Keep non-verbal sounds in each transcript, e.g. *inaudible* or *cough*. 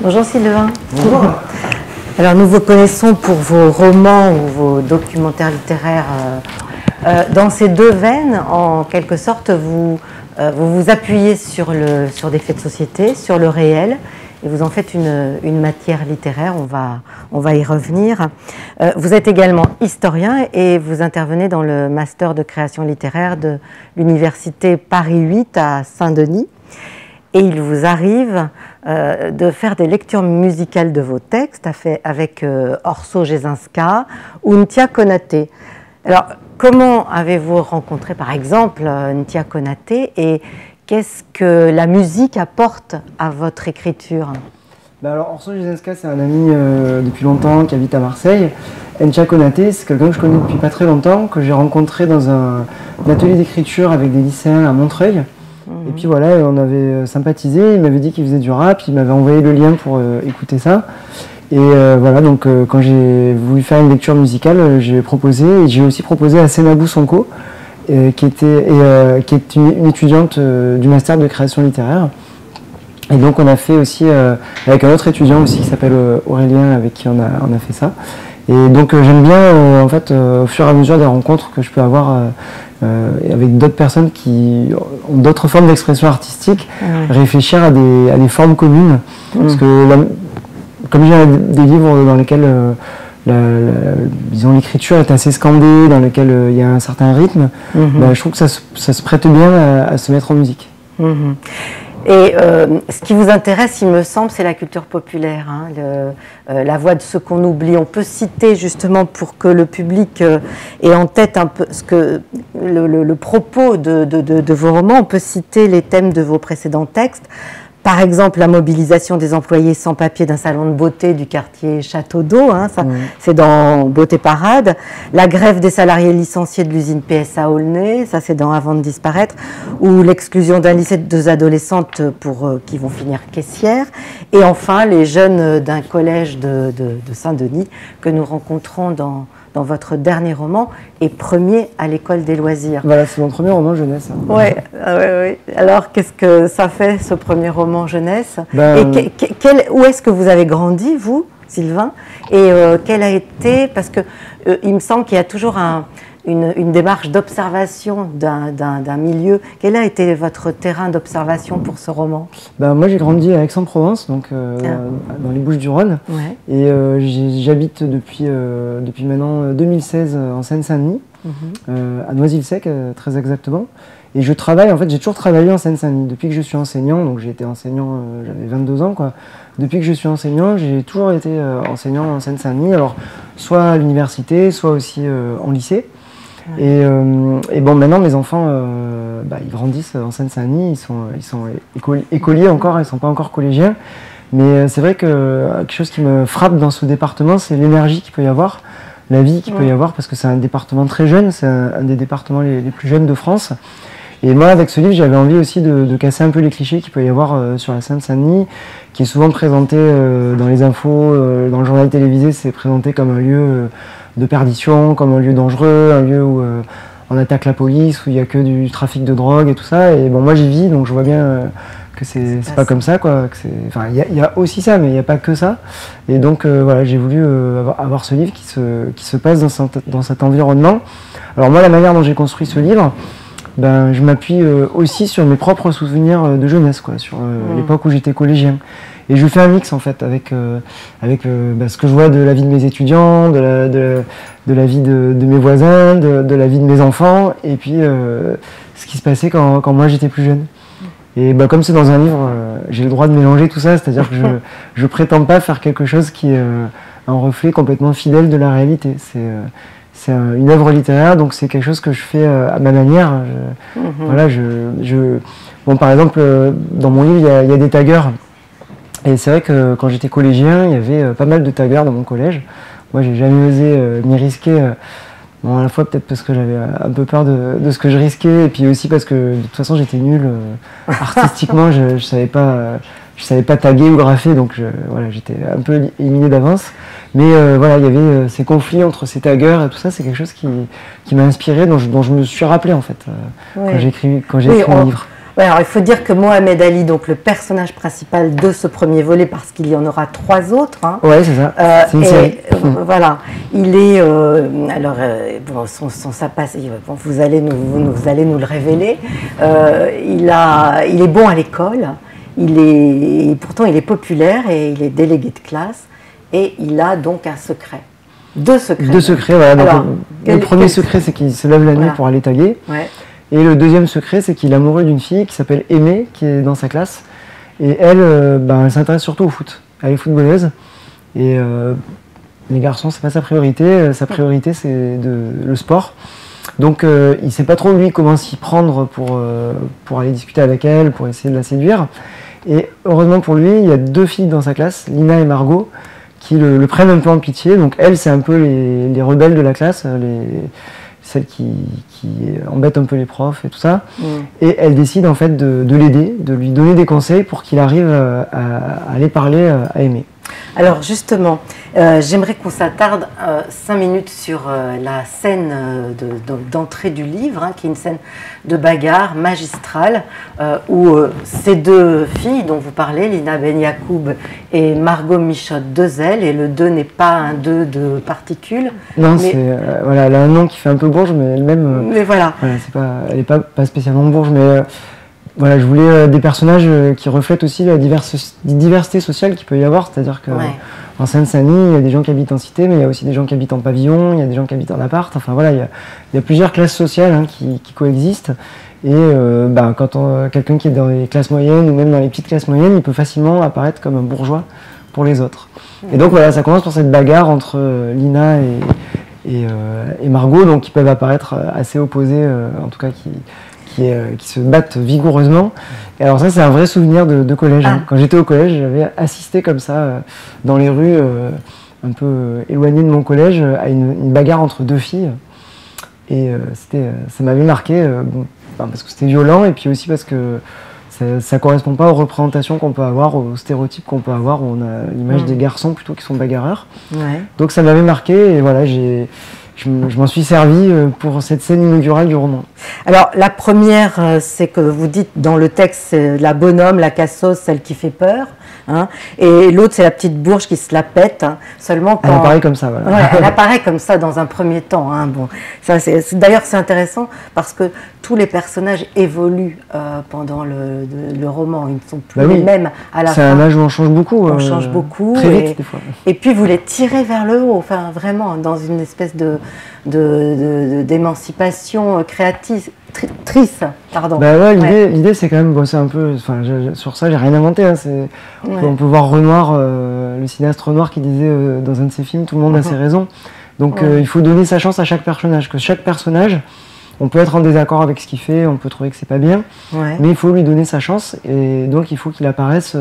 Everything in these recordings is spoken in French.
Bonjour Sylvain. Bonjour. Alors nous vous connaissons pour vos romans ou vos documentaires littéraires. Euh, euh, dans ces deux veines, en quelque sorte, vous euh, vous, appuyez sur, sur des faits de société, sur le réel, et vous en faites une, une matière littéraire, on va, on va y revenir. vous êtes également historien et vous intervenez dans le master de création littéraire de l'Université Paris 8 à Saint-Denis et il vous arrive euh, de faire des lectures musicales de vos textes avec euh, Orso Jezinska ou Ntia Konaté. Alors, comment avez-vous rencontré par exemple euh, Ntia Konaté et qu'est-ce que la musique apporte à votre écriture? Bah alors, Orso Jezinska, c'est un ami depuis longtemps qui habite à Marseille. Ntia Konaté, c'est quelqu'un que je connais depuis pas très longtemps, que j'ai rencontré dans un atelier d'écriture avec des lycéens à Montreuil. Et puis voilà, on avait euh, sympathisé, il m'avait dit qu'il faisait du rap, il m'avait envoyé le lien pour euh, écouter ça. Et euh, voilà, donc quand j'ai voulu faire une lecture musicale, j'ai proposé, et j'ai aussi proposé à Senabou Sonko, qui, était, qui est une, étudiante du master de création littéraire. Et donc on a fait aussi, avec un autre étudiant aussi qui s'appelle Aurélien, avec qui on a, on a fait ça. Et donc j'aime bien, en fait, au fur et à mesure des rencontres que je peux avoir euh, avec d'autres personnes qui ont d'autres formes d'expression artistique, réfléchir à des, à des, formes communes. Mm. Parce que comme j'ai des livres dans lesquels euh, disons l'écriture est assez scandée, dans lesquels euh, il y a un certain rythme, mm-hmm. bah, je trouve que ça, ça, se prête bien à, se mettre en musique. Mm-hmm. Et euh, ce qui vous intéresse, il me semble, c'est la culture populaire, hein, euh, la voix de ceux qu'on oublie. On peut citer justement pour que le public euh, ait en tête un peu ce que le, propos de, vos romans. On peut citer les thèmes de vos précédents textes. Par exemple, la mobilisation des employés sans papier d'un salon de beauté du quartier Château d'Eau, hein, c'est dans Beauté Parade. La grève des salariés licenciés de l'usine PSA Aulnay, ça c'est dans Avant de disparaître. Ou l'exclusion d'un lycée de deux adolescentes pour, euh, qui vont finir caissières. Et enfin, les jeunes d'un collège de Saint-Denis que nous rencontrons dans, dans votre dernier roman et premier à l'école des loisirs. Voilà, c'est mon premier roman jeunesse. Hein. Ouais, ah ouais, Alors, qu'est-ce que ça fait, ce premier roman jeunesse? Ben, Et où est-ce que vous avez grandi, vous, Sylvain? Et euh, quel a été, parce que euh, il me semble qu'il y a toujours un, une, démarche d'observation d'un milieu. Quel a été votre terrain d'observation pour ce roman ben, Moi, j'ai grandi à Aix-en-Provence, donc euh, ah. dans les Bouches-du-Rhône. Et euh, j'habite depuis, euh, depuis maintenant 2016 en Seine-Saint-Denis, mhm. à Noisy-le-Sec, très exactement. Et je travaille, en fait, j'ai toujours travaillé en Seine-Saint-Denis. Depuis que je suis enseignant, donc j'ai été enseignant, j'avais 22 ans, quoi. Depuis que je suis enseignant, j'ai toujours été enseignant en Seine-Saint-Denis, alors soit à l'université, soit aussi en lycée. Euh, et, bon, maintenant, mes enfants, euh, bah, ils grandissent en Seine-Saint-Denis, ils sont, ils sont écoliers encore, ils ne sont pas encore collégiens. Mais euh, c'est vrai que quelque chose qui me frappe dans ce département, c'est l'énergie qu'il peut y avoir, la vie qu'il peut y avoir, parce que c'est un département très jeune, c'est un, des départements les, plus jeunes de France. Et moi, avec ce livre, j'avais envie aussi de, casser un peu les clichés qu'il peut y avoir sur la Seine-Saint-Denis, qui est souvent présenté dans les infos, dans le journal télévisé, c'est présenté comme un lieu de perdition, comme un lieu dangereux, un lieu où euh, on attaque la police, où il n'y a que du trafic de drogue et tout ça. Et bon, moi j'y vis, donc je vois bien euh, que c'est pas, pas comme ça, quoi. Enfin, il y, a aussi ça, mais il n'y a pas que ça. Et donc euh, voilà, j'ai voulu avoir, ce livre qui se, qui se passe dans, dans cet environnement. Alors moi, la manière dont j'ai construit ce livre, ben, je m'appuie aussi sur mes propres souvenirs de jeunesse, quoi, sur mmh. l'époque où j'étais collégien. Et je fais un mix en fait avec, euh, avec euh, bah, ce que je vois de la vie de mes étudiants, de la, de, la vie de, mes voisins, de, la vie de mes enfants, et puis euh, ce qui se passait quand, quand moi j'étais plus jeune. Et bah, comme c'est dans un livre, j'ai le droit de mélanger tout ça, c'est-à-dire que je *laughs* ne prétends pas faire quelque chose qui est un reflet complètement fidèle de la réalité. C'est c'est une œuvre littéraire, donc c'est quelque chose que je fais à ma manière. Mhm. Voilà, je, je, bon, par exemple, dans mon livre, il y y a des taggers et c'est vrai que quand j'étais collégien, il y avait euh, pas mal de taggers dans mon collège. Moi, j'ai jamais osé euh, m'y risquer. Euh, bon, à la fois peut-être parce que j'avais un peu peur de, ce que je risquais, et puis aussi parce que de toute façon j'étais nul artistiquement. Je, je savais pas, je savais pas taguer ou graffer, donc voilà, j'étais un peu éliminé d'avance. Mais voilà, il y avait ces conflits entre ces taggers et tout ça. C'est quelque chose qui, m'a inspiré, dont je, me suis rappelé en fait quand j'ai écrit, quand j'ai écrit mon livre alors il faut dire que Mohamed Ali, donc le personnage principal de ce premier volet, parce qu'il y en aura trois autres. Hein, ouais, c'est ça. Euh, série. Euh, voilà, il est alors bon, son, son, bon, vous allez nous, vous, allez nous le révéler. il a, il est bon à l'école. Il est, pourtant, il est populaire et il est délégué de classe et il a donc un secret. Deux secrets. Deux secrets, voilà. le premier secret, c'est qu'il se lève la nuit pour aller taguer. Et le deuxième secret, c'est qu'il est amoureux d'une fille qui s'appelle Aimée, qui est dans sa classe. Et elle, euh, ben, elle s'intéresse surtout au foot. Elle est footballeuse. Et euh, les garçons, c'est pas sa priorité. Euh, sa priorité, c'est le sport. Donc, il ne sait pas trop, lui, comment s'y prendre pour, pour aller discuter avec elle, pour essayer de la séduire. Et heureusement pour lui, il y a deux filles dans sa classe, Lina et Margot, qui le, prennent un peu en pitié. Donc elle, c'est un peu les, rebelles de la classe, celles qui, embêtent un peu les profs et tout ça. Mm. Et elle décide en fait de, l'aider, de lui donner des conseils pour qu'il arrive euh, à, aller parler euh, à Aimer. Alors justement, euh, j'aimerais qu'on s'attarde euh, cinq minutes sur euh, la scène d'entrée du livre, hein, qui est une scène de bagarre magistrale, où ces deux filles dont vous parlez, Lina Ben Yacoub et Margot Michotte, deux ailes, et le 2 n'est pas un 2 de particules. Non, c'est, voilà, elle a un nom qui fait un peu bourge, mais elle-même... mais voilà. pas, elle n'est pas, pas spécialement bourge, mais voilà, je voulais euh, des personnages euh, qui reflètent aussi la diversité sociale qu'il peut y avoir. C'est-à-dire qu'en en Seine-Saint-Denis, il y a des gens qui habitent en cité, mais il y a aussi des gens qui habitent en pavillon, il y a des gens qui habitent en appart. Enfin voilà, il y a, plusieurs classes sociales hein, qui, coexistent. Et euh, bah, quand quelqu'un qui est dans les classes moyennes ou même dans les petites classes moyennes, il peut facilement apparaître comme un bourgeois pour les autres. Et donc voilà, ça commence par cette bagarre entre Lina et, et, Margot, donc qui peuvent apparaître assez opposés, en tout cas qui, euh, qui, se battent vigoureusement. Et alors ça, c'est un vrai souvenir de, collège. Hein. Ah. Quand j'étais au collège, j'avais assisté comme ça, euh, dans les rues, euh, un peu éloignées de mon collège, à une, bagarre entre deux filles. Et c'était, ça m'avait marqué, bon, parce que c'était violent, et puis aussi parce que ça, ne correspond pas aux représentations qu'on peut avoir, aux stéréotypes qu'on peut avoir, où on a l'image mm. des garçons plutôt qui sont bagarreurs. Donc ça m'avait marqué, et voilà, j'ai je, m'en suis servi euh, pour cette scène inaugurale du roman. Alors, la première, euh, c'est que vous dites dans le texte, la bonhomme, la cassos, celle qui fait peur. Hein, et l'autre, c'est la petite bourge qui se la pète. Hein, seulement quand... Elle apparaît comme ça, voilà. elle *laughs* apparaît comme ça dans un premier temps. Hein, bon, ça, c'est, d'ailleurs, c'est intéressant parce que tous les personnages évoluent euh, pendant le, le, roman. Ils ne sont plus bah les mêmes à la fin. C'est un âge où on change beaucoup. On change beaucoup. Très vite, des fois. Et puis, vous les tirez vers le haut. Enfin, vraiment, dans une espèce de d'émancipation créative, triste, pardon. Bah l'idée, c'est quand même bosser un peu. Enfin, sur ça, j'ai rien inventé. Hein, on peut voir Renoir, euh, le cinéaste Renoir, qui disait euh, dans un de ses films, tout le monde a ses raisons. Donc, euh, il faut donner sa chance à chaque personnage. Que chaque personnage, on peut être en désaccord avec ce qu'il fait, on peut trouver que c'est pas bien, mais il faut lui donner sa chance. Et donc, il faut qu'il apparaisse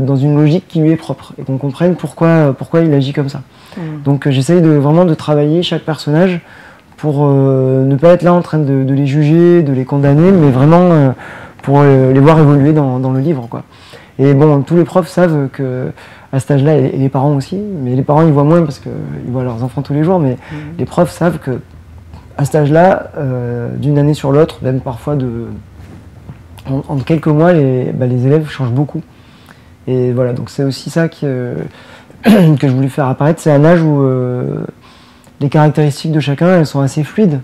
dans une logique qui lui est propre et qu'on comprenne pourquoi, pourquoi il agit comme ça. Mm. Donc, j'essaye de, vraiment de travailler chaque personnage pour euh, ne pas être là en train de, les juger, de les condamner, mais vraiment euh, pour euh, les voir évoluer dans, le livre. Quoi. Et bon, tous les profs savent que à cet âge-là, et les parents aussi, mais les parents ils voient moins parce qu'ils voient leurs enfants tous les jours, mais mmh. les profs savent que à cet âge-là, d'une année sur l'autre, même parfois de en, quelques mois, les, bah, les, élèves changent beaucoup. Et voilà, donc c'est aussi ça que, *clears throat* que je voulais faire apparaître. C'est un âge où les caractéristiques de chacun, elles sont assez fluides.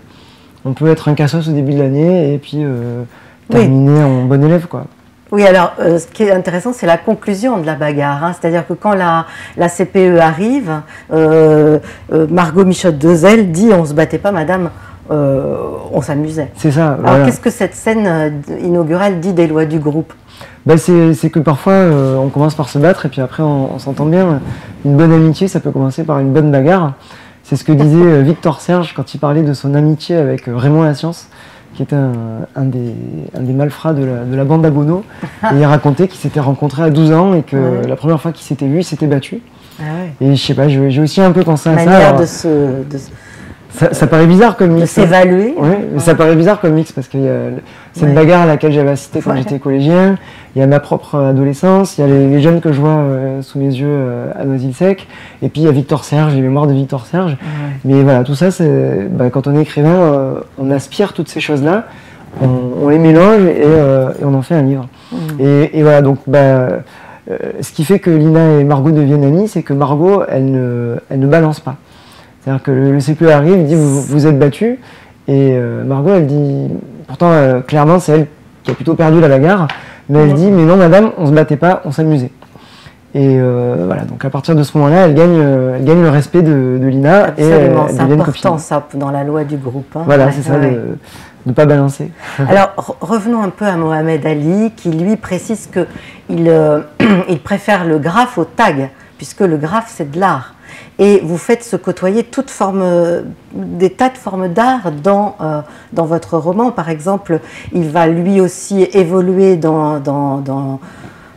On peut être un cassos au début de l'année et puis euh, terminer en bon élève, quoi. Oui, alors euh, ce qui est intéressant, c'est la conclusion de la bagarre. Hein. C'est-à-dire que quand la, la CPE arrive, euh, Margot Michotte Dezel dit On se battait pas, madame, on s'amusait. C'est ça. Alors qu'est-ce que cette scène inaugurale dit des lois du groupe? Ben, c'est que parfois on commence par se battre et puis après on s'entend bien. Une bonne amitié, ça peut commencer par une bonne bagarre. C'est ce que disait euh, Victor Serge quand il parlait de son amitié avec euh, Raymond La Science, qui était un, des, malfrats de la, bande d'Abono. et il racontait qu'ils s'étaient rencontrés à 12 ans et que la première fois qu'ils s'étaient vus, ils s'étaient battus. Ah et je sais pas, j'ai aussi un peu pensé à ça. de se, ça, paraît bizarre comme mix. Hein. s'évaluer. Oui, ça paraît bizarre comme mix parce qu'il y a cette bagarre à laquelle j'avais assisté quand j'étais collégien, il y a ma propre adolescence, il y a les, jeunes que je vois euh, sous mes yeux euh, à Noisy-le-Sec, et puis il y a Victor Serge, les mémoires de Victor Serge. Mais voilà, tout ça, c'est bah, quand on est écrivain, euh, on aspire toutes ces choses-là on, les mélange et, on en fait un livre. Mmh. Et, voilà, donc bah, ce qui fait que Lina et Margot deviennent amies, c'est que Margot, elle ne, elle ne balance pas. C'est-à-dire que le, le arrive, il dit vous, vous êtes battu, et Margot, elle dit, pourtant clairement c'est elle qui a plutôt perdu la bagarre, mais elle dit mais non madame, on se battait pas, on s'amusait. Et euh, voilà, donc à partir de ce moment-là, elle gagne, euh, elle gagne le respect de, Lina Absolument, et c'est important ça dans la loi du groupe. Hein. Voilà, c'est ça, de ne pas balancer. *laughs* Alors revenons un peu à Mohamed Ali, qui lui précise qu'il euh, *clears throat* il préfère le graphe au tag, puisque le graphe c'est de l'art. Et vous faites se côtoyer toute forme, des tas de formes d'art dans, dans votre roman. Par exemple, il va lui aussi évoluer dans, dans, dans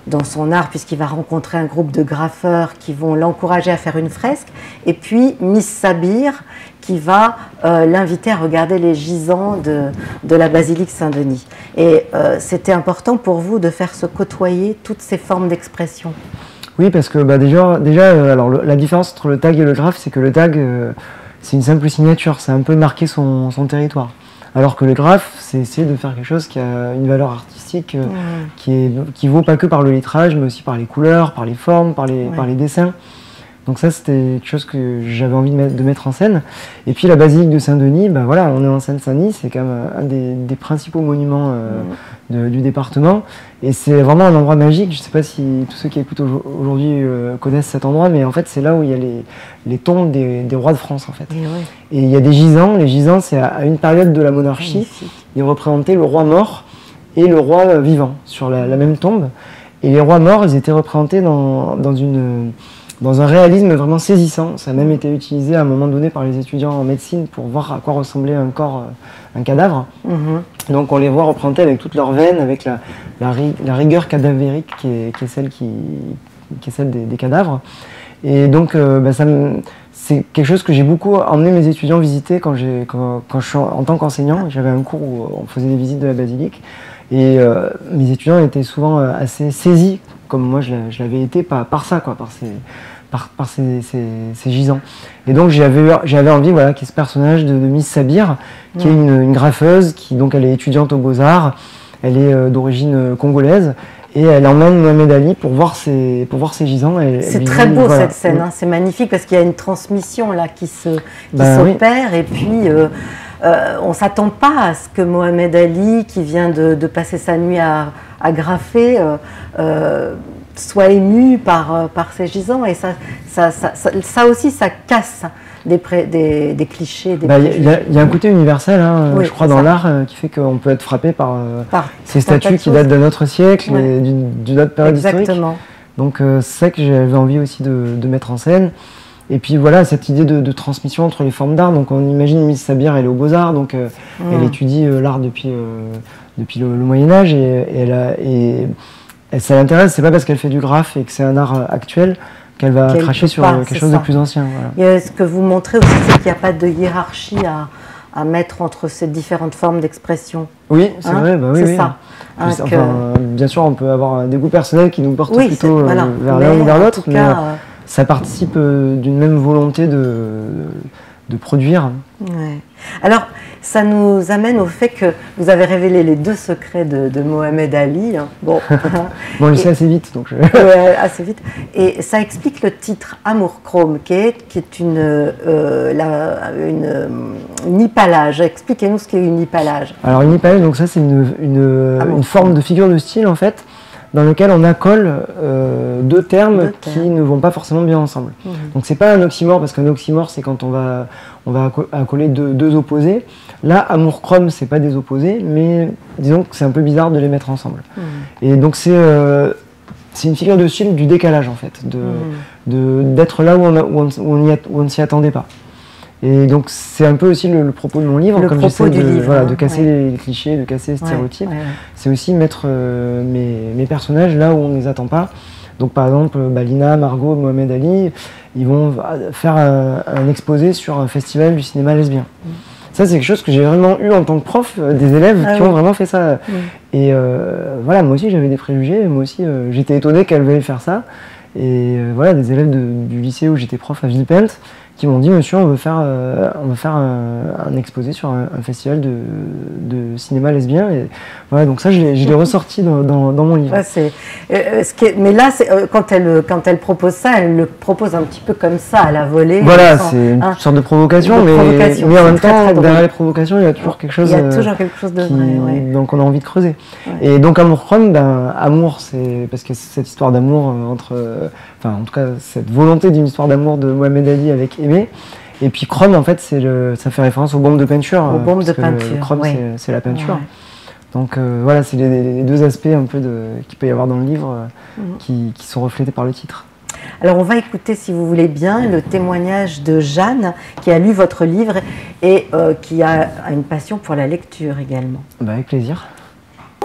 dans son art puisqu'il va rencontrer un groupe de graffeurs qui vont l'encourager à faire une fresque et puis Miss Sabir qui va euh, l'inviter à regarder les gisants de, de la basilique Saint-Denis. Et euh, c'était important pour vous de faire se côtoyer toutes ces formes d'expression? Oui, parce que bah, déjà, déjà euh, alors, la différence entre le tag et le graphe, c'est que le tag, c'est une simple signature, c'est un peu marquer son, son territoire. Alors que le graphe, c'est essayer de faire quelque chose qui a une valeur artistique euh, qui, est, qui vaut pas que par le lettrage, mais aussi par les couleurs, par les formes, par les, par les dessins. Donc ça, c'était quelque chose que j'avais envie de mettre, en scène. Et puis la basilique de Saint-Denis, ben voilà, on est en Seine-Saint-Denis, c'est quand même un des, principaux monuments euh, du département. Et c'est vraiment un endroit magique. Je ne sais pas si tous ceux qui écoutent aujourd'hui euh, connaissent cet endroit, mais en fait, c'est là où il y a les, tombes des, rois de France, en fait. Et, il y a des gisants. Les gisants, c'est à, une période de la monarchie. Ils représentaient le roi mort et le roi vivant sur la, même tombe. Et les rois morts, ils étaient représentés dans, dans une dans un réalisme vraiment saisissant. Ça a même été utilisé à un moment donné par les étudiants en médecine pour voir à quoi ressemblait un corps, euh, un cadavre. Mhm. Donc on les voit représentés avec toutes leurs veines, avec la, la, rigueur cadavérique qui est, qui est, celle, qui, qui est celle des, cadavres. Et donc euh, bah, c'est quelque chose que j'ai beaucoup emmené mes étudiants visiter quand, quand, quand je suis en, tant qu'enseignant. J'avais un cours où on faisait des visites de la basilique. Et euh, mes étudiants étaient souvent assez saisis, comme moi je l'avais été, par, par ça, quoi, par ces, par, ces, gisants. Et donc j'avais envie voilà, qu'il y ait ce personnage de, Miss Sabir, qui est une, graffeuse, qui donc elle est étudiante aux Beaux-Arts, elle est euh, d'origine euh, congolaise, et elle emmène Mohamed Ali pour voir ses, pour voir ses gisants. C'est très beau cette scène, hein. c'est magnifique parce qu'il y a une transmission là qui bah s'opère. Et puis euh, on ne s'attend pas à ce que Mohamed Ali, qui vient de, passer sa nuit à, à graffer, soit ému par, euh, par ces gisants. Et ça, ça, ça, ça, aussi, ça casse des, des, des clichés. Bah, il y, a un côté universel, hein, je crois, dans l'art, euh, qui fait qu'on peut être frappé par, euh, ces statues qui datent d'un autre siècle et d'une autre période Exactement. Donc c'est ça que j'avais envie aussi de, de, mettre en scène. Et puis voilà, cette idée de, transmission entre les formes d'art. Donc on imagine Miss Sabir, elle est au Beaux-Arts, donc elle mm. étudie l'art depuis, depuis le, Moyen-Âge et, et, elle a, et et ça l'intéresse, c'est pas parce qu'elle fait du graphe et que c'est un art euh, actuel qu'elle va cracher sur quelque chose de plus ancien. ce que vous montrez aussi, c'est qu'il n'y a pas de hiérarchie à, mettre entre ces différentes formes d'expression. Oui, c'est hein vrai, bah oui, c'est ça. Hein, bien sûr, on peut avoir des goûts personnels qui nous portent plutôt euh, vers l'un ou vers l'autre, mais euh, ça participe d'une même volonté de, de produire. Ouais. Alors, ça nous amène au fait que vous avez révélé les deux secrets de, Mohamed Ali. Hein. Bon, *laughs* bon je sais assez vite. Donc *laughs* assez vite. Et ça explique le titre Amour Chrome, qui est, qui est une, euh, une, hypalage. Expliquez-nous ce qu'est une hypalage. Alors, une hypalage, donc ça, c'est une, une, une forme de figure de style, en fait dans lequel on accole euh, deux, termes qui ne vont pas forcément bien ensemble. Donc, mhm. Donc c'est pas un oxymore parce qu'un oxymore c'est quand on va on va accoler deux, opposés. Là, amour chrome c'est pas des opposés, mais disons que c'est un peu bizarre de les mettre ensemble. Mhm. Et donc c'est euh, c'est une figure de style du décalage en fait, de mhm. d'être là où on, on ne s'y attendait pas. Et donc c'est un peu aussi le, propos de mon livre, comme j'essaie de, voilà, de casser les clichés, de casser les stéréotypes. c'est aussi mettre euh, mes, mes, personnages là où on ne les attend pas. Donc par exemple, Balina, Margot, Mohamed Ali, ils vont faire un, exposé sur un festival du cinéma lesbien. Mm. Ça, c'est quelque chose que j'ai vraiment eu en tant que prof, euh, des élèves ah qui ont vraiment fait ça. Et euh, voilà, moi aussi j'avais des préjugés, moi aussi j'étais étonné qu'elle veuille faire ça. Et voilà, des élèves du lycée où j'étais prof à Villepinte qui m'ont dit Monsieur, on veut faire, on veut faire un, exposé sur un, festival de, de, cinéma lesbien. Et voilà, donc ça, je l'ai ressorti dans, dans, mon livre. ce mais là, quand, elle, quand elle propose ça, elle le propose un petit peu comme ça, à la volée. Voilà, c'est une sorte de provocation, mais, mais, en même temps, derrière les provocations, il y a toujours quelque chose, il y a toujours quelque chose de vrai. Donc on a envie de creuser. Et donc Amour Chrome, ben, amour, c'est parce que cette histoire d'amour entre enfin en tout cas cette volonté d'une histoire d'amour de Mohamed Ali avec Aimé. Et puis chrome, en fait, c'est le, ça fait référence aux bombes de peinture. Aux bombes de peinture. chrome, c'est la peinture. Donc euh, voilà, c'est les, deux aspects un peu qu'il peut y avoir dans le livre euh, mhm. qui, qui, sont reflétés par le titre. Alors on va écouter, si vous voulez bien, le témoignage de Jeanne qui a lu votre livre et euh, qui a une passion pour la lecture également. Bah, avec plaisir.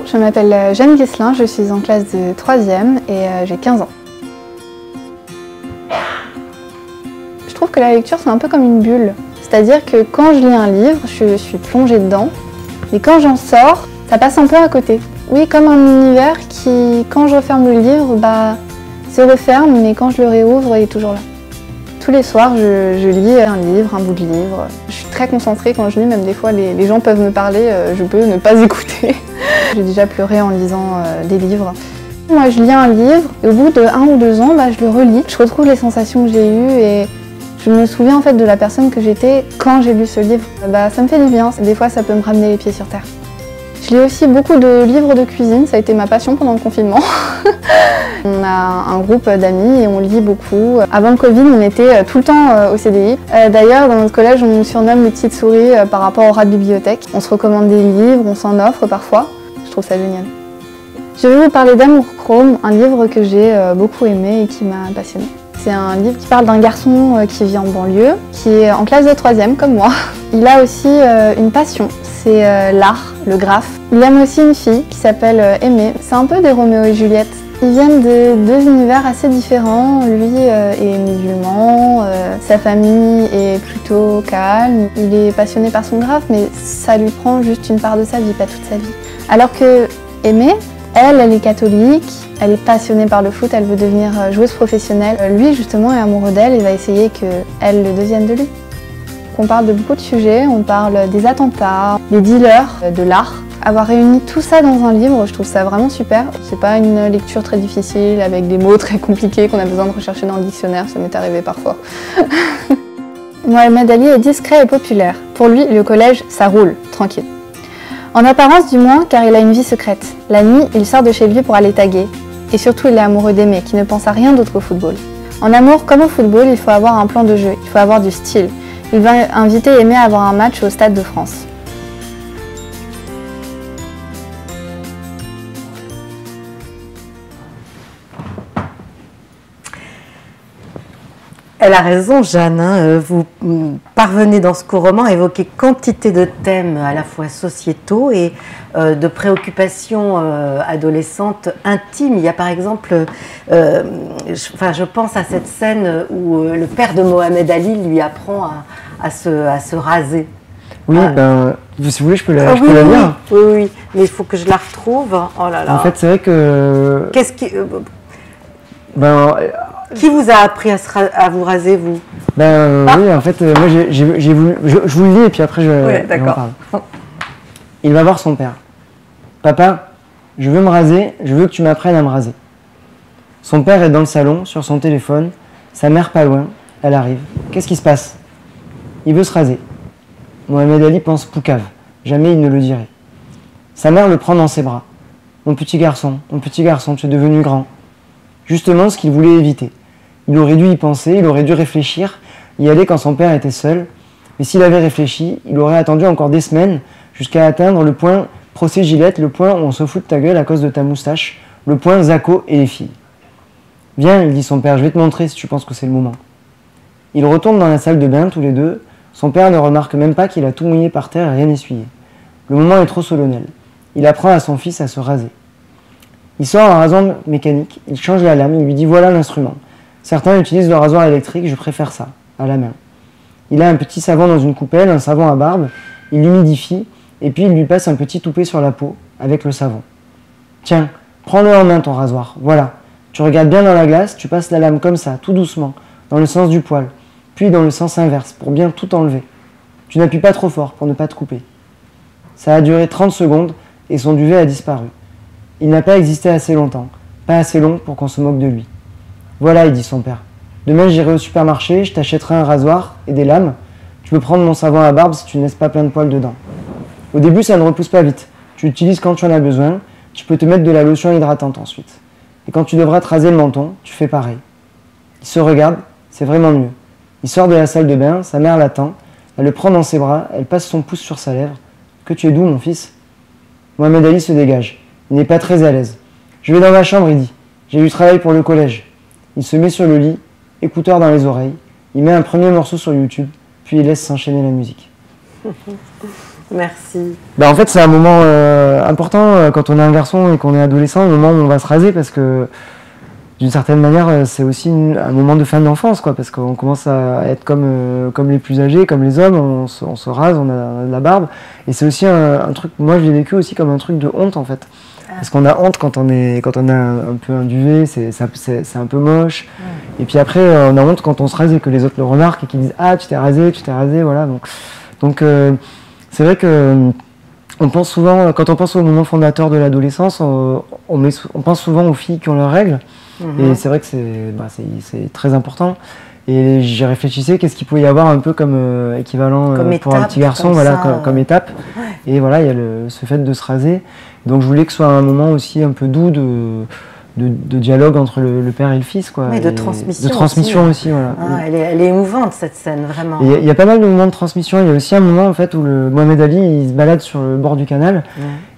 Je m'appelle Jeanne Guesselin, je suis en classe de 3e et j'ai 15 ans. Trouve que la lecture, c'est un peu comme une bulle. C'est-à-dire que quand je lis un livre, je suis plongée dedans. Et quand j'en sors, ça passe un peu à côté. Oui, comme un univers qui, quand je referme le livre, bah, se referme, mais quand je le réouvre, il est toujours là. Tous les soirs, je, lis un livre, un bout de livre. Je suis très concentrée quand je lis, même des fois, les, gens peuvent me parler, euh, je peux ne pas *laughs* écouter. J'ai déjà pleuré en lisant euh, des livres. Moi, je lis un livre, et au bout de un ou deux ans, bah, je le relis. Je retrouve les sensations que j'ai eues et je me souviens en fait de la personne que j'étais quand j'ai lu ce livre. Bah, ça me fait du bien, des fois ça peut me ramener les pieds sur terre. Je lis aussi beaucoup de livres de cuisine, ça a été ma passion pendant le confinement. *laughs* on a un groupe d'amis et on lit beaucoup. Avant le Covid, on était tout le temps euh, au CDI. Euh, d'ailleurs, dans notre collège, on nous surnomme les petites souris euh, par rapport au rat de bibliothèque. On se recommande des livres, on s'en offre parfois. Je trouve ça génial. Je vais vous parler d'Amour Chrome, un livre que j'ai beaucoup aimé et qui m'a passionné. C'est un livre qui parle d'un garçon euh, qui vit en banlieue, qui est en classe de troisième comme moi. *laughs* Il a aussi euh, une passion, c'est euh, l'art, le graphe. Il aime aussi une fille qui s'appelle Aimée. C'est un peu des Roméo et Juliette. Ils viennent de deux univers assez différents. Lui est musulman, sa famille est plutôt calme. Il est passionné par son graphe, mais ça lui prend juste une part de sa vie, pas toute sa vie. Alors que Aimée, elle, elle est catholique, elle est passionnée par le foot, elle veut devenir euh, joueuse professionnelle. Euh, lui, justement, est amoureux d'elle et va essayer qu'elle le devienne de lui. On parle de beaucoup de sujets, on parle des attentats, des dealers, euh, de l'art. Avoir réuni tout ça dans un livre, je trouve ça vraiment super. C'est pas une lecture très difficile avec des mots *laughs* très compliqués qu'on a besoin de rechercher dans le dictionnaire, ça m'est arrivé parfois. *laughs* Mohamed Ali est discret et populaire. Pour lui, le collège, ça roule, tranquille. En apparence du moins, car il a une vie secrète. La nuit, il sort de chez lui pour aller taguer. Et surtout, il est amoureux d'Aimé, qui ne pense à rien d'autre qu'au football. En amour comme au football, il faut avoir un plan de jeu, il faut avoir du style. Il va inviter Aimé à avoir un match au Stade de France. Elle a raison, Jeanne. Hein. Euh, vous parvenez dans ce court roman à évoquer quantité de thèmes à la fois sociétaux et euh, de préoccupations euh, adolescentes intimes. Il y a par exemple, je, enfin, je pense à cette scène où le père de Mohamed Ali lui apprend à, se, à se, raser. Oui, ah. ben, si vous voulez, je peux la, ah oui, lire. Oui, oui, mais il faut que je la retrouve. Oh là là. En fait, c'est vrai que. Qu'est-ce qui. Ben, qui vous a appris à, vous raser, vous? Ben euh, ah. oui, en fait, euh, moi j'ai voulu. Je, vous le dis et puis après je. Oui, d'accord. Il va voir son père. Papa, je veux me raser, je veux que tu m'apprennes à me raser. Son père est dans le salon, sur son téléphone, sa mère pas loin, elle arrive. Qu'est-ce qui se passe? Il veut se raser. Mohamed Ali pense poucave, jamais il ne le dirait. Sa mère le prend dans ses bras. Mon petit garçon, mon petit garçon, tu es devenu grand. Justement ce qu'il voulait éviter. Il aurait dû y penser, il aurait dû réfléchir, y aller quand son père était seul. Mais s'il avait réfléchi, il aurait attendu encore des semaines jusqu'à atteindre le point procès Gillette, le point où on se fout de ta gueule à cause de ta moustache, le point Zaco et les filles. Viens, il dit son père, je vais te montrer si tu penses que c'est le moment. Ils retournent dans la salle de bain tous les deux. Son père ne remarque même pas qu'il a tout mouillé par terre et rien essuyé. Le moment est trop solennel. Il apprend à son fils à se raser. Il sort un rasoir mécanique, il change la lame, il lui dit voilà l'instrument. Certains utilisent le rasoir électrique, je préfère ça, à la main. Il a un petit savon dans une coupelle, un savon à barbe, il l'humidifie, et puis il lui passe un petit toupet sur la peau, avec le savon. Tiens, prends-le en main ton rasoir, voilà. Tu regardes bien dans la glace, tu passes la lame comme ça, tout doucement, dans le sens du poil. puis dans le sens inverse pour bien tout enlever. Tu n'appuies pas trop fort pour ne pas te couper. Ça a duré 30 secondes et son duvet a disparu. Il n'a pas existé assez longtemps, pas assez long pour qu'on se moque de lui. Voilà, il dit son père. Demain, j'irai au supermarché, je t'achèterai un rasoir et des lames. Tu peux prendre mon savon à barbe si tu ne laisses pas plein de poils dedans. Au début, ça ne repousse pas vite. Tu l'utilises quand tu en as besoin. Tu peux te mettre de la lotion hydratante ensuite. Et quand tu devras te raser le menton, tu fais pareil. Il se regarde, c'est vraiment mieux. Il sort de la salle de bain, sa mère l'attend. Elle le prend dans ses bras, elle passe son pouce sur sa lèvre. Que tu es doux, mon fils. Mohamed Ali se dégage. Il n'est pas très à l'aise. Je vais dans ma chambre, il dit. J'ai du travail pour le collège. Il se met sur le lit, écouteur dans les oreilles. Il met un premier morceau sur YouTube, puis il laisse s'enchaîner la musique. *laughs* Merci. Ben, en fait, c'est un moment euh, important euh, quand on est un garçon et qu'on est adolescent, le moment où on va se raser, parce que d'une certaine manière, euh, c'est aussi un moment de fin d'enfance, quoi, parce qu'on commence à être comme, comme les plus âgés, comme les hommes, on se, rase, on a, de la barbe, et c'est aussi un, truc, moi je l'ai vécu aussi comme un truc de honte, en fait. Ah. Parce qu'on a honte quand on, est, quand on a un, peu un duvet, c'est un peu moche. Et puis après, on a honte quand on se rase et que les autres le remarquent et qu'ils disent Ah, tu t'es rasé, tu t'es rasé, voilà. Donc, donc c'est vrai que euh, on pense souvent, quand on pense au moment fondateur de l'adolescence, on, pense souvent aux filles qui ont leurs règles. Mhm. Et c'est vrai que bah, c'est très important. Et j'y réfléchissais, qu'est-ce qu'il pouvait y avoir un peu comme euh, équivalent euh, pour un petit garçon, voilà, comme, étape. Et voilà, il y a ce fait de se raser. Donc je voulais que ce soit un moment aussi un peu doux de, de, dialogue entre le, père et le fils. Quoi, de transmission. De transmission aussi, voilà. Ah, elle, est, émouvante cette scène, vraiment. Il y, a pas mal de moments de transmission. Il y a aussi un moment en fait où le Mohamed Ali il se balade sur le bord du canal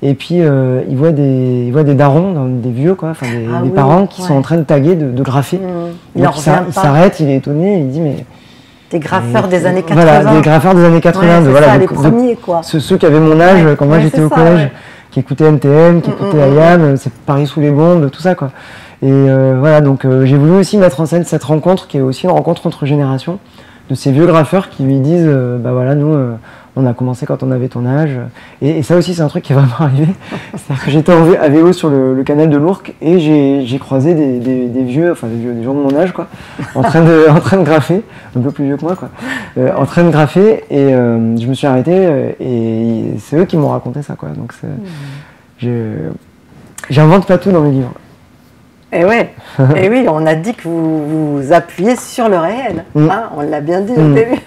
et puis euh, il, voit des, il voit des darons, des vieux, quoi, des, ah parents qui sont en train de taguer, de, de graffer. Mmh. Il, s'arrête, il est étonné, il dit mais. Des graffeurs des années 80. Voilà, des graffeurs des années 80. voilà, ça, les premiers, quoi. Ceux, qui avaient mon âge quand moi j'étais au collège qui écoutait NTM, qui mm, écoutait mm, mm. IAM, c'est Paris sous les bombes, tout ça quoi. Et euh, voilà, donc euh, j'ai voulu aussi mettre en scène cette rencontre qui est aussi une rencontre entre générations de ces vieux graffeurs qui lui disent, euh, bah voilà, nous on a commencé quand on avait ton âge. Et, ça aussi, c'est un truc qui est vraiment *laughs* arrivé. C'est-à-dire que j'étais à vélo sur le, canal de l'Ourcq et j'ai croisé des, vieux, enfin des vieux, des gens de mon âge, quoi, en train de, *laughs* en train de graffer, un peu plus vieux que moi, quoi, euh, en train de graffer. Et euh, je me suis arrêté euh, et c'est eux qui m'ont raconté ça, quoi. Donc mmh. j'invente pas tout dans mes livres. Et, eh ouais. *laughs* Et oui, on a dit que vous vous appuyez sur le réel. Mm. Hein, on l'a bien dit au mm. début.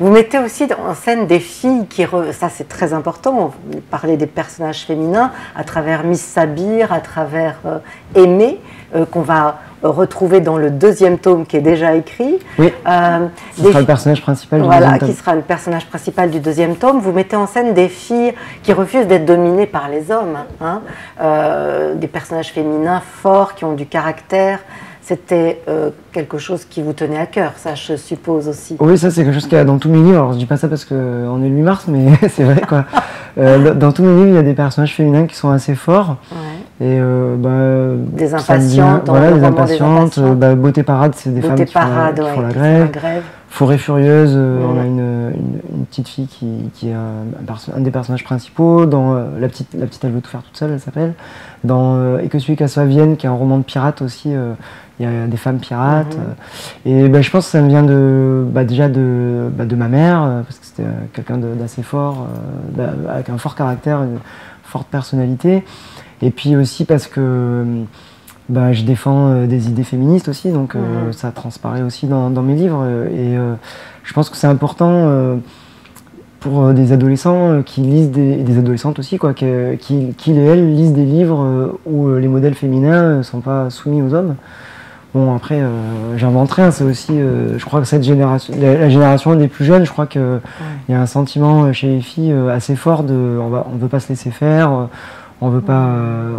Vous mettez aussi en scène des filles qui. Ça, c'est très important. Vous parlez des personnages féminins à travers Miss Sabir, à travers euh, Aimée, euh, qu'on va retrouver dans le deuxième tome qui est déjà écrit. Oui. Euh, qui sera le personnage principal du deuxième tome. qui sera le personnage principal du deuxième tome. Vous mettez en scène des filles qui refusent d'être dominées par les hommes, hein. euh, des personnages féminins forts qui ont du caractère. C'était euh, quelque chose qui vous tenait à cœur, ça je suppose aussi. Oui, ça c'est quelque chose qu'il y a dans tous mes livres. Alors je dis pas ça parce qu'on est le 8 mars, mais *laughs* c'est vrai quoi. dans tous mes livres, il y a des personnages féminins qui sont assez forts. Et euh, bah, des impatientes, voilà, des impatientes. Euh, bah, beauté parade, c'est des femmes qui, font, la grève. Forêt furieuse, euh, on a une, une, petite fille qui, qui est un, un, des personnages principaux. Dans la petite, la petite, elle veut tout faire toute seule, elle s'appelle. Dans Et que celui qu'à soit Vienne, qui est un roman de pirate aussi. il y a des femmes pirates. Mhm. Et bah, je pense que ça me vient de, déjà de, de ma mère, parce que c'était quelqu'un d'assez fort, avec un fort caractère, une forte personnalité. Et puis aussi parce que bah, je défends euh, des idées féministes aussi, donc euh, ça transparaît aussi dans, mes livres. Et euh, je pense que c'est important pour des adolescents qui lisent des, des adolescentes aussi, quoi, qui, qui, et elles lisent des livres où les modèles féminins ne sont pas soumis aux hommes. Bon, après, j'invente rien, c'est aussi, je crois que cette génération, la, génération des plus jeunes, je crois qu'il y a un sentiment chez les filles assez fort de on ne on veut pas se laisser faire on veut pas, euh,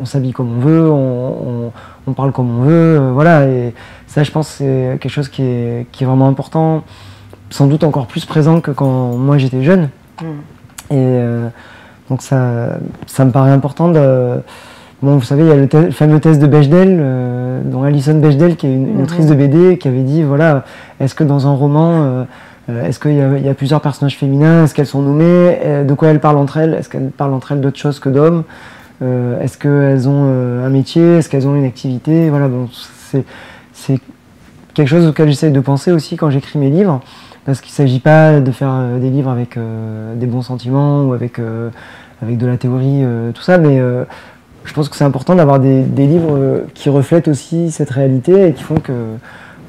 on, s'habille comme on veut, on, parle comme on veut, euh, voilà. Et ça, je pense, c'est quelque chose qui est, vraiment important, sans doute encore plus présent que quand moi j'étais jeune. Mm. Et euh, donc ça, ça me paraît important de. Bon, vous savez, il y a le, fameux test de Bechdel, dont Alison Bechdel, qui est une, une, autrice de BD, qui avait dit voilà, est-ce que dans un roman est-ce qu'il y, a plusieurs personnages féminins? Est-ce qu'elles sont nommées? Euh, De quoi elles parlent entre elles? Est-ce qu'elles parlent entre elles d'autres choses que d'hommes? Euh, Est-ce qu'elles ont un métier? Est-ce qu'elles ont une activité? Voilà, bon, c'est quelque chose auquel j'essaie de penser aussi quand j'écris mes livres, parce qu'il ne s'agit pas de faire des livres avec des bons sentiments ou avec, avec de la théorie, tout ça, mais je pense que c'est important d'avoir des, livres qui reflètent aussi cette réalité et qui font que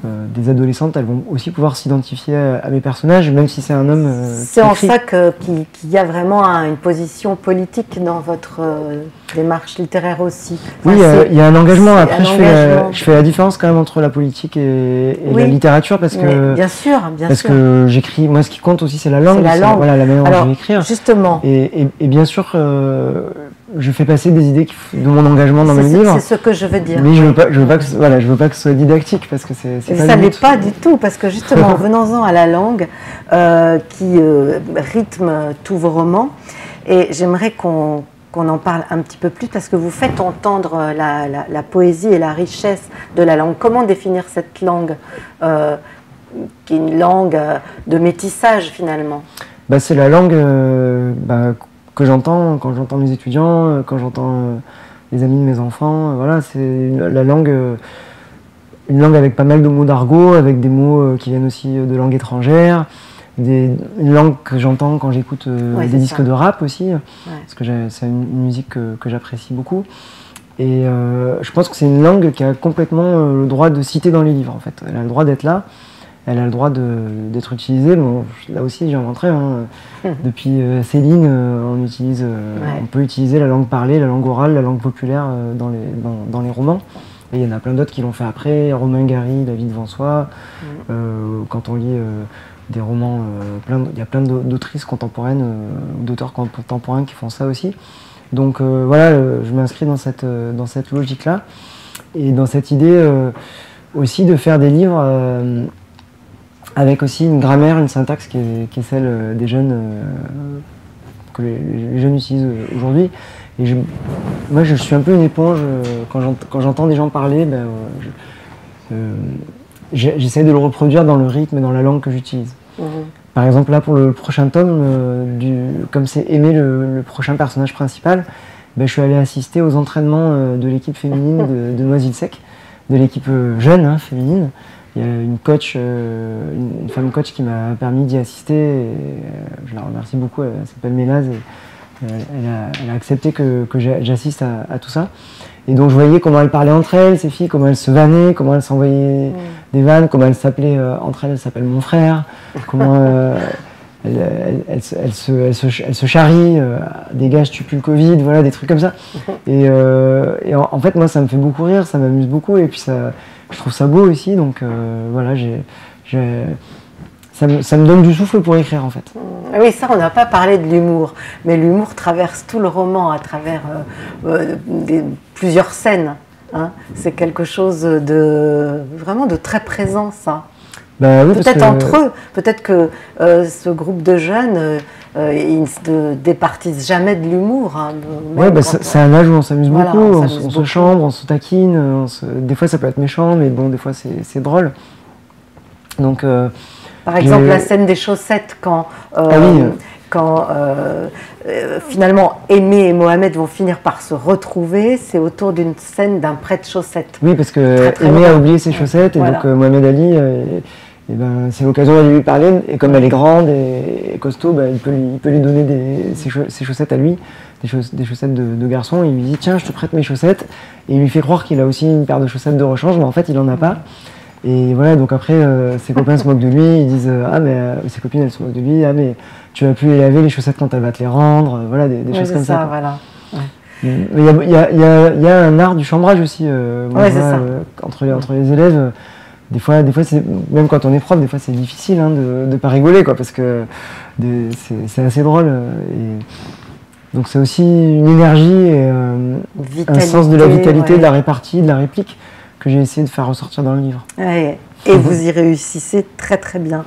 euh, des adolescentes, elles vont aussi pouvoir s'identifier à, mes personnages, même si c'est un homme. Euh, c'est en ça qu'il y a vraiment une position politique dans votre euh, démarche littéraire aussi. oui, il y a un engagement. Après, je, fais la, différence quand même entre la politique et, la littérature parce que. bien sûr, bien parce que j'écris. Moi, ce qui compte aussi, c'est la langue. La langue. Voilà, la manière dont je vais écrire. Justement. Et, bien sûr je fais passer des idées de mon engagement dans mes livres. C'est ce que je veux dire. Mais je veux pas, je veux pas que, voilà, je veux pas que ce soit didactique parce que c'est. Ça n'est pas du tout parce que justement, *laughs* venons-en à la langue euh, qui euh, rythme tous vos romans, et j'aimerais qu'on en parle un petit peu plus parce que vous faites entendre la, la, poésie et la richesse de la langue. Comment définir cette langue euh, qui est une langue de métissage finalement? Bah, C'est la langue bah, que j'entends quand j'entends mes étudiants, euh, quand j'entends euh, les amis de mes enfants. Euh, voilà, c'est la langue, une langue avec pas mal de mots d'argot, avec des mots qui viennent aussi de langues étrangères. Des, une langue que j'entends quand j'écoute des disques de rap aussi, parce que c'est une, musique que, j'apprécie beaucoup. Et je pense que c'est une langue qui a complètement le droit de citer dans les livres, en fait. Elle a le droit d'être là elle a le droit d'être utilisée. Bon, là aussi, j'ai inventé. Hein. Depuis euh, Céline, euh, on, utilise, euh, on peut utiliser la langue parlée, la langue orale, la langue populaire dans, les, dans, les romans. Et il y en a plein d'autres qui l'ont fait après. Romain Gary, David Vansois. quand on lit des romans, il y a plein d'autrices contemporaines, d'auteurs contemporains qui font ça aussi. Donc voilà, je m'inscris dans cette, dans cette logique-là. Et dans cette idée aussi de faire des livres avec aussi une grammaire, une syntaxe qui est, celle euh, des jeunes, euh, que les, jeunes utilisent aujourd'hui. Et moi, je suis un peu une éponge. Euh, quand j'entends des gens parler, ben, j'essaie de le reproduire dans le rythme et dans la langue que j'utilise. Mmh. Par exemple, là, pour le prochain tome, du, comme c'est Aimé le, prochain personnage principal, ben, je suis allé assister aux entraînements de l'équipe féminine de, de Noisy Sec, de l'équipe jeune hein, féminine il y a une coach, euh, une, femme coach qui m'a permis d'y assister. Et, euh, je la remercie beaucoup. Elle, s'appelle Mélaz et euh, elle, a, accepté que, j'assiste à, tout ça. Et donc je voyais comment elles parlaient entre elles, ces filles, comment elles se vannaient, comment elles s'envoyaient des vannes, comment elles s'appelaient entre elles. Elle s'appelle mon frère. Comment *laughs* elles, se, elles, se, charrient, dégage, tu pues le Covid, voilà, des trucs comme ça. Et, en, en, fait, moi, ça me fait beaucoup rire, ça m'amuse beaucoup, et puis ça, je trouve ça beau aussi, donc euh, voilà, j'ai, ça, me, ça, me, donne du souffle pour écrire en fait. Ah oui, ça, on n'a pas parlé de l'humour, mais l'humour traverse tout le roman à travers euh, euh, plusieurs scènes. Hein. C'est quelque chose de vraiment de très présent, ça. Bah peut-être entre eux, peut-être que ce groupe de jeunes, ils ne se départissent jamais de l'humour. Hein, oui, bah c'est un âge où on s'amuse beaucoup, on, se chambre, on se taquine, des fois ça peut être méchant, mais bon, des fois c'est drôle. Donc, euh, Par exemple, la scène des chaussettes, quand, euh, ah quand euh, finalement Aimé et Mohamed vont finir par se retrouver, c'est autour d'une scène d'un prêt-de-chaussettes. Oui, parce que Aimé a oublié ses chaussettes, et donc Mohamed Ali et ben, c'est l'occasion d'aller lui parler. Et comme elle est grande et, costaud, ben, il, peut lui, il, peut lui, donner des, ses, chaussettes à lui, des, des chaussettes de, garçon. il lui dit Tiens, je te prête mes chaussettes. Et il lui fait croire qu'il a aussi une paire de chaussettes de rechange, mais en fait, il n'en a pas. Et voilà, donc après, euh, ses copains se moquent de lui. Ils disent Ah, mais euh, ses copines, elles se moquent de lui. Ah, mais tu vas plus les laver les chaussettes quand elle va te les rendre. Voilà, des, choses comme ça. voilà. Mais il y a, y, a, y a, un art du chambrage aussi euh, entre, les, entre les élèves des fois, des fois même quand on est prof, des fois c'est difficile hein, de ne pas rigoler, quoi, parce que c'est assez drôle. Euh, et donc c'est aussi une énergie et euh, un sens de la vitalité, de la répartie, de la réplique que j'ai essayé de faire ressortir dans le livre. Et vous y réussissez très très bien.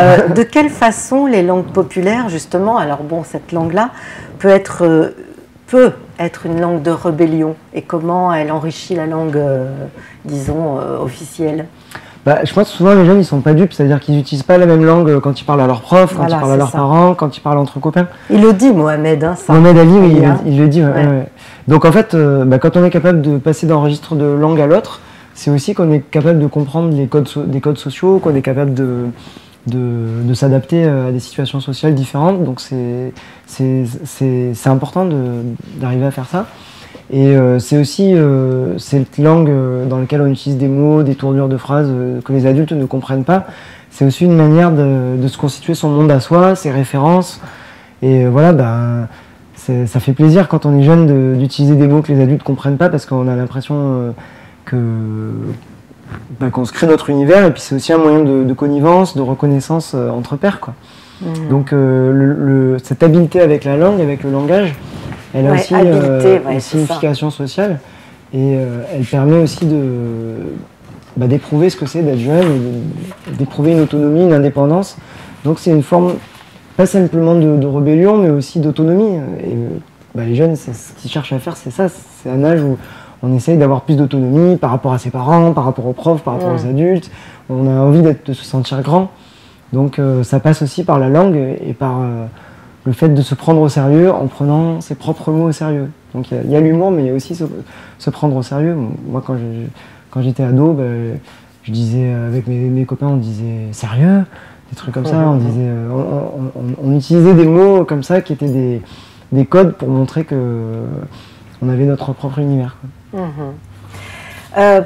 Euh, de quelle façon les langues populaires, justement, alors bon, cette langue-là peut être, peut être une langue de rébellion et comment elle enrichit la langue, disons, officielle? Bah, je pense que souvent les jeunes ils sont pas dupes, c'est-à-dire qu'ils n'utilisent pas la même langue quand ils parlent à leurs profs, quand ils parlent à leurs parents, quand ils parlent entre copains. Il le dit Mohamed, hein, ça. Mohamed Ali, oui, il, le dit. Donc en fait, euh, bah, quand on est capable de passer d'un registre de langue à l'autre, c'est aussi qu'on est capable de comprendre les codes des codes sociaux, qu'on est capable de, de, s'adapter à des situations sociales différentes. Donc c'est important d'arriver à faire ça. Et euh, c'est aussi euh, cette langue euh, dans laquelle on utilise des mots, des tournures de phrases que les adultes ne comprennent pas. C'est aussi une manière de, se constituer son monde à soi, ses références. Et voilà, ben, ça fait plaisir quand on est jeune d'utiliser des mots que les adultes ne comprennent pas parce qu'on a l'impression que ben, qu'on se crée notre univers. Et puis c'est aussi un moyen de, connivence, de reconnaissance entre pairs. Quoi. Mmh. Donc cette habileté avec la langue, avec le langage, elle a aussi euh, une signification sociale et euh, elle permet aussi de bah, d'éprouver ce que c'est d'être jeune, d'éprouver une autonomie, une indépendance. Donc c'est une forme pas simplement de, rébellion, mais aussi d'autonomie. Et bah, les jeunes, ce qu'ils cherchent à faire, c'est ça. C'est un âge où on essaye d'avoir plus d'autonomie par rapport à ses parents, par rapport aux profs, par rapport aux adultes. On a envie de se sentir grand. Donc euh, ça passe aussi par la langue et par le fait de se prendre au sérieux en prenant ses propres mots au sérieux. Donc il y a, l'humour, mais il y a aussi se, prendre au sérieux. Moi, quand j'étais ado, ben, je disais avec mes, copains, on disait sérieux, des trucs comme ça. On, disait, euh, on, utilisait des mots comme ça qui étaient des, codes pour montrer que on avait notre propre univers. Mhm. Euh,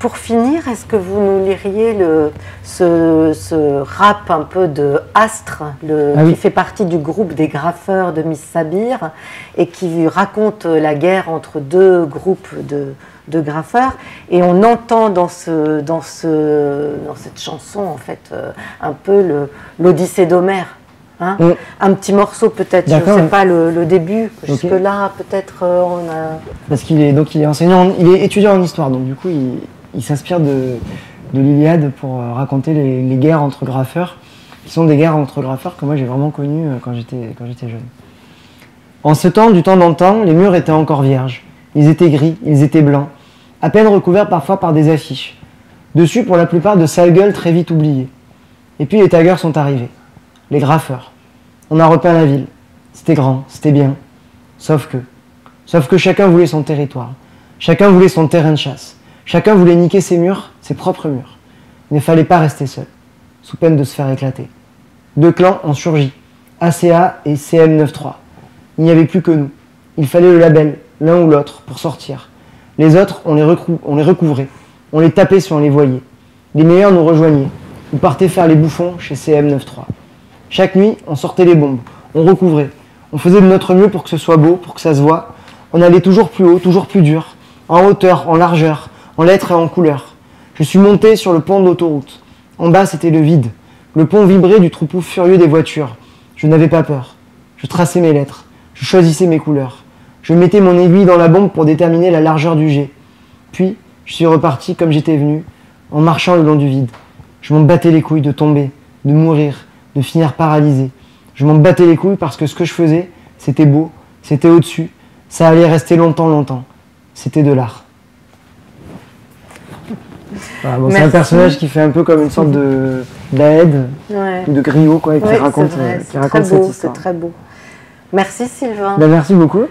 pour finir, est-ce que vous nous liriez le, ce, rap un peu de Astre, le, ah qui fait partie du groupe des graffeurs de Miss Sabir et qui raconte la guerre entre deux groupes de, de graffeurs? Et on entend dans, ce, dans, ce, dans cette chanson en fait euh, un peu l'Odyssée d'Homère. Hein? Un petit morceau peut-être, je ne sais pas le, début. Jusque là, peut-être euh, on a. Parce qu'il est donc il est enseignant, il est étudiant en histoire, donc du coup il, il s'inspire de, l'Iliade pour euh, raconter les, guerres entre graffeurs, qui sont des guerres entre graffeurs que moi j'ai vraiment connues euh, quand j'étais jeune. En ce temps, du temps d'antan, les murs étaient encore vierges. Ils étaient gris, ils étaient blancs, à peine recouverts parfois par des affiches. Dessus, pour la plupart, de sales gueules très vite oubliées. Et puis les taggers sont arrivés, les graffeurs. On a repeint la ville. C'était grand, c'était bien. Sauf que, sauf que chacun voulait son territoire. Chacun voulait son terrain de chasse. Chacun voulait niquer ses murs, ses propres murs. Il ne fallait pas rester seul, sous peine de se faire éclater. Deux clans ont surgi, ACA et CM93. Il n'y avait plus que nous. Il fallait le label, l'un ou l'autre, pour sortir. Les autres, on les, on recouvrait. On les tapait si on les voyait. Les meilleurs nous rejoignaient. Ils partaient faire les bouffons chez CM93. Chaque nuit, on sortait les bombes. On recouvrait. On faisait de notre mieux pour que ce soit beau, pour que ça se voit. On allait toujours plus haut, toujours plus dur. En hauteur, en largeur, en lettres et en couleurs. Je suis monté sur le pont de l'autoroute. En bas, c'était le vide. Le pont vibrait du troupeau furieux des voitures. Je n'avais pas peur. Je traçais mes lettres. Je choisissais mes couleurs. Je mettais mon aiguille dans la bombe pour déterminer la largeur du jet. Puis, je suis reparti comme j'étais venu, en marchant le long du vide. Je m'en battais les couilles de tomber, de mourir, de finir paralysé. Je m'en battais les couilles parce que ce que je faisais, c'était beau, c'était au-dessus, ça allait rester longtemps, longtemps. C'était de l'art c'est un personnage qui fait un peu comme une sorte de d'aide, de griot, quoi, et qui raconte, euh, qui raconte cette histoire. C'est très beau. Merci Sylvain. Ben, merci beaucoup.